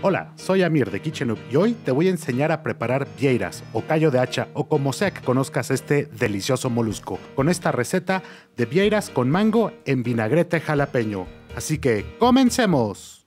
Hola, soy Amir de Kitchen Up y hoy te voy a enseñar a preparar vieiras o callo de hacha o como sea que conozcas este delicioso molusco con esta receta de vieiras con mango en vinagrete jalapeño. Así que comencemos.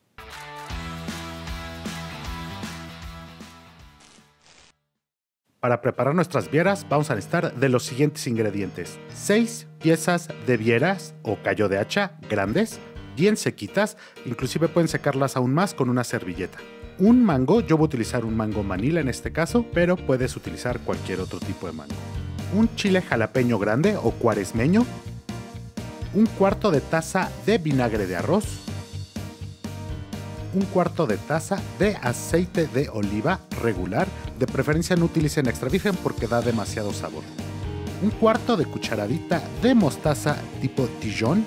Para preparar nuestras vieras vamos a necesitar de los siguientes ingredientes. 6 piezas de vieras o callo de hacha grandes, bien sequitas, inclusive pueden secarlas aún más con una servilleta. Un mango, yo voy a utilizar un mango manila en este caso, pero puedes utilizar cualquier otro tipo de mango. Un chile jalapeño grande o cuaresmeño, un cuarto de taza de vinagre de arroz, un cuarto de taza de aceite de oliva regular, de preferencia no utilicen extra virgen porque da demasiado sabor, un cuarto de cucharadita de mostaza tipo Dijon,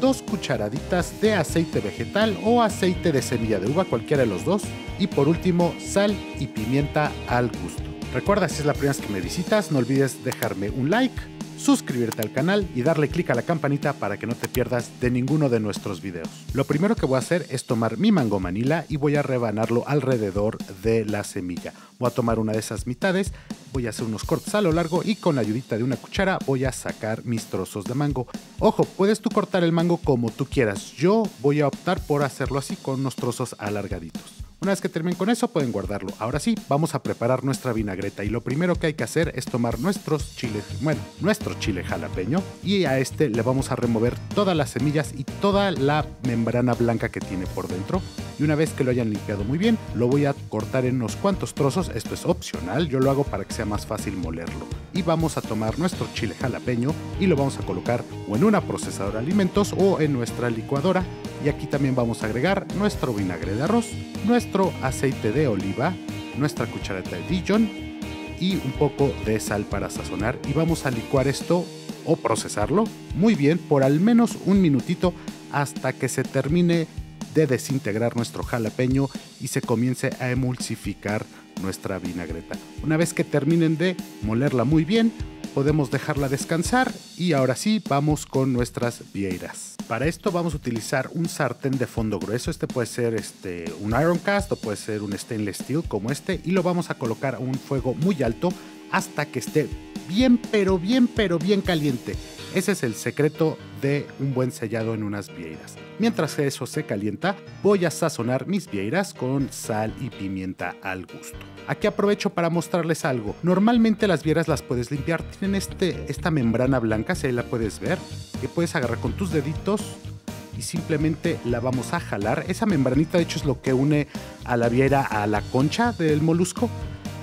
dos cucharaditas de aceite vegetal o aceite de semilla de uva, cualquiera de los dos, y por último sal y pimienta al gusto. Recuerda si es la primera vez que me visitas, no olvides dejarme un like, suscribirte al canal y darle clic a la campanita para que no te pierdas de ninguno de nuestros videos. Lo primero que voy a hacer es tomar mi mango manila y voy a rebanarlo alrededor de la semilla. Voy a tomar una de esas mitades, voy a hacer unos cortes a lo largo y con la ayudita de una cuchara voy a sacar mis trozos de mango. Ojo, puedes tú cortar el mango como tú quieras. Yo voy a optar por hacerlo así con unos trozos alargaditos. Una vez que terminen con eso pueden guardarlo. Ahora sí, vamos a preparar nuestra vinagreta y lo primero que hay que hacer es tomar nuestros chiles, bueno, nuestro chile jalapeño y a este le vamos a remover todas las semillas y toda la membrana blanca que tiene por dentro. Y una vez que lo hayan limpiado muy bien, lo voy a cortar en unos cuantos trozos. Esto es opcional, yo lo hago para que sea más fácil molerlo. Y vamos a tomar nuestro chile jalapeño y lo vamos a colocar o en una procesadora de alimentos o en nuestra licuadora. Y aquí también vamos a agregar nuestro vinagre de arroz, nuestro aceite de oliva, nuestra cuchareta de Dijon y un poco de sal para sazonar. Y vamos a licuar esto o procesarlo muy bien por al menos un minutito hasta que se termine de desintegrar nuestro jalapeño y se comience a emulsificar nuestra vinagreta. Una vez que terminen de molerla muy bien, podemos dejarla descansar y ahora sí vamos con nuestras vieiras. Para esto vamos a utilizar un sartén de fondo grueso, este puede ser este, un iron cast o puede ser un stainless steel como este y lo vamos a colocar a un fuego muy alto hasta que esté bien pero bien pero bien caliente. Ese es el secreto de un buen sellado en unas vieiras. Mientras eso se calienta, voy a sazonar mis vieiras con sal y pimienta al gusto. Aquí aprovecho para mostrarles algo. Normalmente las vieiras las puedes limpiar, tienen este, esta membrana blanca, si ahí la puedes ver, que puedes agarrar con tus deditos y simplemente la vamos a jalar. Esa membranita de hecho es lo que une a la viera a la concha del molusco.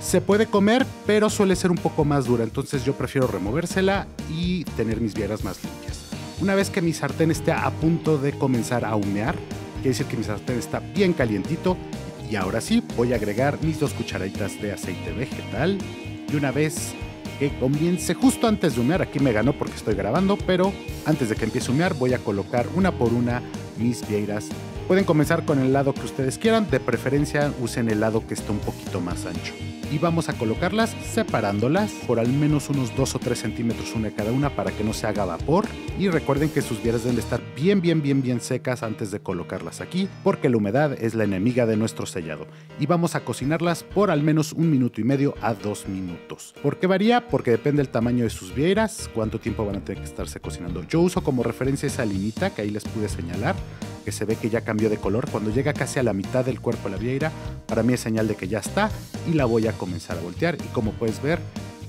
Se puede comer, pero suele ser un poco más dura, entonces yo prefiero removérsela y tener mis vieiras más limpias. Una vez que mi sartén esté a punto de comenzar a humear, quiere decir que mi sartén está bien calientito, y ahora sí voy a agregar mis dos cucharaditas de aceite vegetal. Y una vez que comience justo antes de humear, aquí me ganó porque estoy grabando, pero antes de que empiece a humear voy a colocar una por una mis vieiras. Pueden comenzar con el lado que ustedes quieran, de preferencia usen el lado que esté un poquito más ancho. Y vamos a colocarlas separándolas por al menos unos 2 o 3 centímetros una cada una para que no se haga vapor. Y recuerden que sus vieras deben de estar bien bien bien bien secas antes de colocarlas aquí porque la humedad es la enemiga de nuestro sellado. Y vamos a cocinarlas por al menos un minuto y medio a dos minutos. ¿por qué varía? porque depende del tamaño de sus vieras cuánto tiempo van a tener que estarse cocinando. Yo uso como referencia esa linita que ahí les pude señalar que se ve que ya cambió de color. Cuando llega casi a la mitad del cuerpo la vieira, para mí es señal de que ya está y la voy a comenzar a voltear. Y como puedes ver,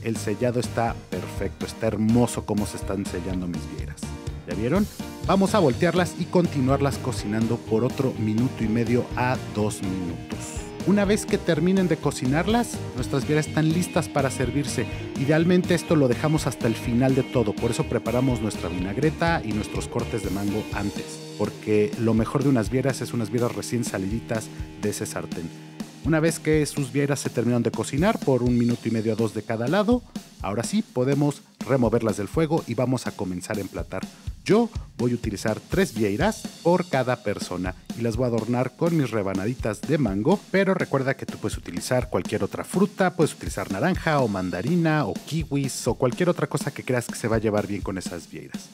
el sellado está perfecto, está hermoso como se están sellando mis vieiras. ¿Ya vieron? Vamos a voltearlas y continuarlas cocinando por otro minuto y medio a dos minutos. Una vez que terminen de cocinarlas, nuestras vieiras están listas para servirse. Idealmente esto lo dejamos hasta el final de todo, por eso preparamos nuestra vinagreta y nuestros cortes de mango antes porque lo mejor de unas vieras es unas vieras recién saliditas de ese sartén. Una vez que sus vieras se terminan de cocinar por un minuto y medio a dos de cada lado, ahora sí podemos removerlas del fuego y vamos a comenzar a emplatar. Yo voy a utilizar tres vieiras por cada persona y las voy a adornar con mis rebanaditas de mango, pero recuerda que tú puedes utilizar cualquier otra fruta, puedes utilizar naranja o mandarina o kiwis o cualquier otra cosa que creas que se va a llevar bien con esas vieiras.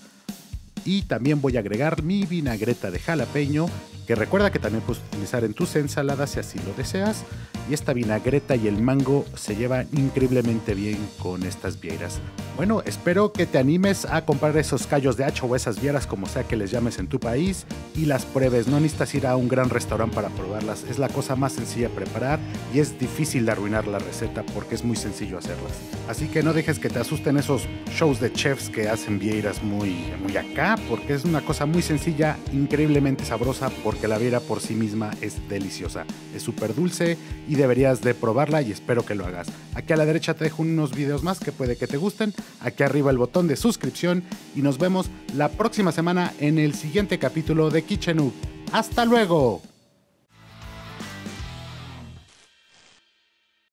y también voy a agregar mi vinagreta de jalapeño que recuerda que también puedes utilizar en tus ensaladas si así lo deseas. Y esta vinagreta y el mango se llevan increíblemente bien con estas vieiras. Bueno, espero que te animes a comprar esos callos de hacho o esas vieras, como sea que les llames en tu país, y las pruebes. No necesitas ir a un gran restaurante para probarlas. Es la cosa más sencilla de preparar y es difícil de arruinar la receta porque es muy sencillo hacerlas. Así que no dejes que te asusten esos shows de chefs que hacen vieiras muy, muy acá, porque es una cosa muy sencilla, increíblemente sabrosa, porque la viera por sí misma es deliciosa. Es súper dulce y deberías de probarla y espero que lo hagas. Aquí a la derecha te dejo unos videos más que puede que te gusten. Aquí arriba el botón de suscripción y nos vemos la próxima semana en el siguiente capítulo de Kitchen Up. ¡Hasta luego!